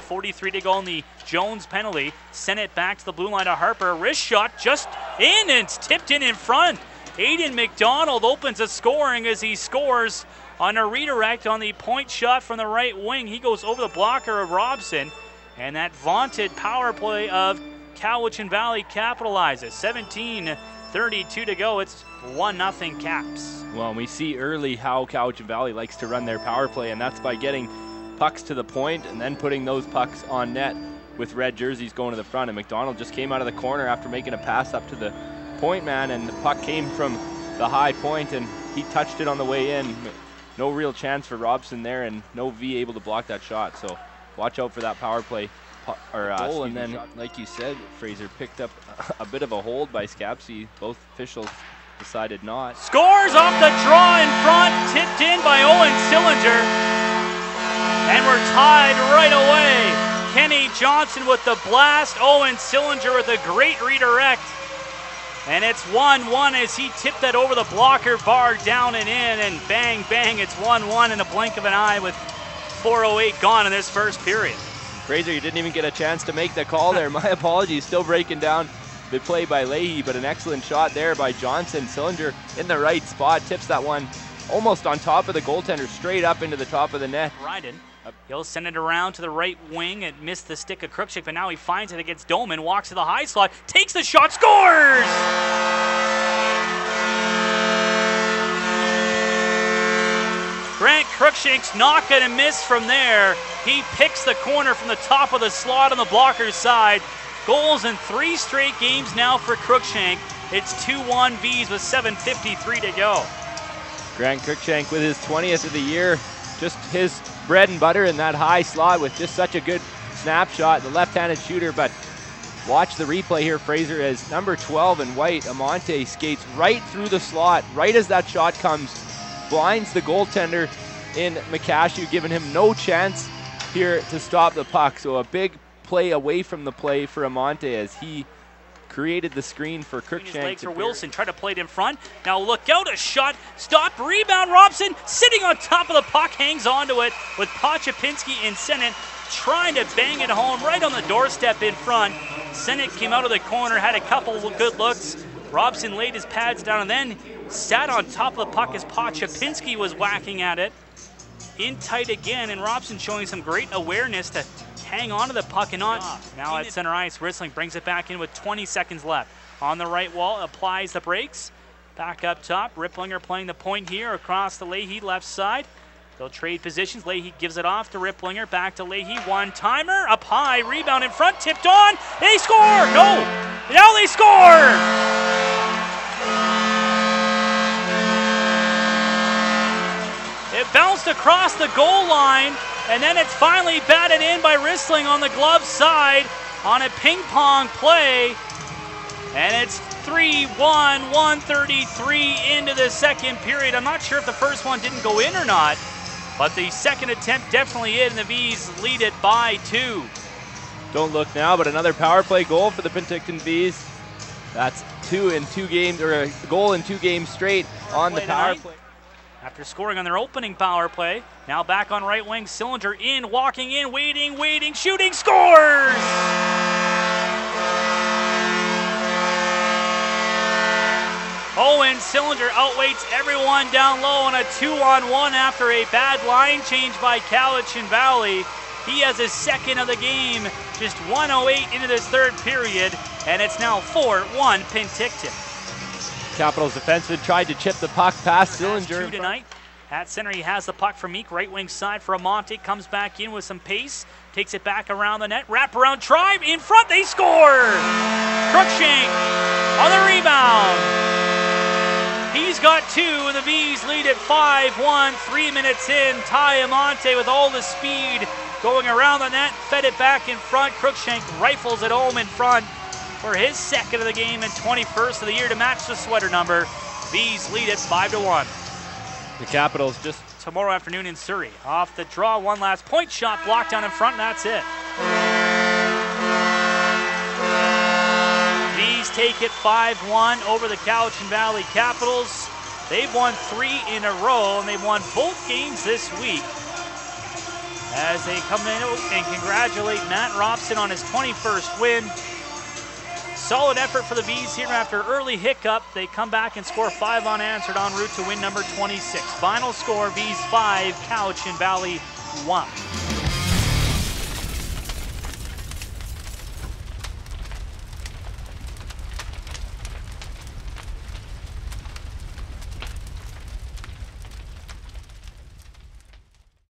43 to go in the Jones penalty. Sent it back to the blue line to Harper. Wrist shot just in and tipped in in front. Aiden McDonald opens the scoring as he scores on a redirect on the point shot from the right wing. He goes over the blocker of Robson. And that vaunted power play of Cowichan Valley capitalizes. 17 32 to go. It's 1 0 Caps. Well, we see early how Cowichan Valley likes to run their power play, and that's by getting pucks to the point and then putting those pucks on net with red jerseys going to the front. And McDonald just came out of the corner after making a pass up to the point man, and the puck came from the high point, and he touched it on the way in. No real chance for Robson there, and no V able to block that shot. So watch out for that power play or uh, goal. And then, like you said, Fraser picked up a, a bit of a hold by Scapsy. Both officials decided not. Scores off the draw in front, tipped in by Owen Sillinger. And we're tied right away. Kenny Johnson with the blast, Owen Sillinger with a great redirect. And it's 1 1 as he tipped that over the blocker bar down and in, and bang, bang, it's 1 1 in a blink of an eye with 4.08 gone in this first period. Fraser, you didn't even get a chance to make the call there. My apologies. Still breaking down the play by Leahy, but an excellent shot there by Johnson. Sillinger in the right spot, tips that one almost on top of the goaltender, straight up into the top of the net. Ryden. He'll send it around to the right wing and miss the stick of Cruikshank, but now he finds it against Dolman, walks to the high slot, takes the shot, scores! Grant Cruikshank's not going to miss from there. He picks the corner from the top of the slot on the blocker's side. Goals in three straight games now for Cruikshank. It's 2-1 Vees with 7.53 to go. Grant Cruikshank with his 20th of the year. Just his bread and butter in that high slot with just such a good snapshot. The left-handed shooter, but watch the replay here, Fraser, as number 12 in white, Amante skates right through the slot, right as that shot comes blinds the goaltender in McCashew, giving him no chance here to stop the puck. So a big play away from the play for Amante as he created the screen for Cruikshank. legs for Wilson, try to play it in front. Now look out, a shot, stop, rebound, Robson, sitting on top of the puck, hangs onto it with Pochopinski and Sennett trying to bang it home right on the doorstep in front. Sennett came out of the corner, had a couple of good looks. Robson laid his pads down and then sat on top of the puck as Pochopinski was whacking at it. In tight again, and Robson showing some great awareness to hang on to the puck and not. Now at center ice, Rissling brings it back in with 20 seconds left. On the right wall, applies the brakes. Back up top, Riplinger playing the point here across the Leahy left side. They'll trade positions. Leahy gives it off to Riplinger. Back to Leahy. One timer. Up high. Rebound in front. Tipped on. They score. No. Now they score. It bounced across the goal line, and then it's finally batted in by Rissling on the glove side on a ping pong play. And it's 3 1, 133 into the second period. I'm not sure if the first one didn't go in or not, but the second attempt definitely in. And the Vees lead it by two. Don't look now, but another power play goal for the Penticton Vees. That's two in two games, or a goal in two games straight on the power play. After scoring on their opening power play, now back on right wing, Sillinger in, walking in, waiting, waiting, shooting, scores! Owen Sillinger outweights everyone down low on a two on one after a bad line change by Cowichan Valley. He has his second of the game, just 108 into this third period, and it's now 4 1 Penticton. Capitals defenseman tried to chip the puck past Sillinger. tonight. At center, he has the puck from Meek, right wing side for Amante. Comes back in with some pace, takes it back around the net. Wrap around try in front. They score. Cruikshank on the rebound. He's got two, and the Vees lead at 5 1. Three minutes in. Ty Amante with all the speed going around the net, fed it back in front. Cruikshank rifles it home in front for his second of the game and 21st of the year to match the sweater number. Vees lead at 5 to 1. The Capitals just tomorrow afternoon in Surrey. Off the draw, one last point shot blocked down in front, and that's it. Vees take it 5 1 over the Cowichan Valley Capitals. They've won three in a row, and they've won both games this week. as they come in oh, and congratulate Matt Robson on his 21st win. Solid effort for the Vees here after early hiccup. They come back and score five unanswered en route to win number 26. Final score, Vees 5, Cowichan Valley 1.